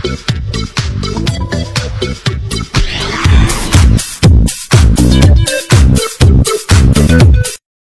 Thank you.